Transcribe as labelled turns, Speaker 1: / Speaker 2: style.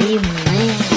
Speaker 1: you, man.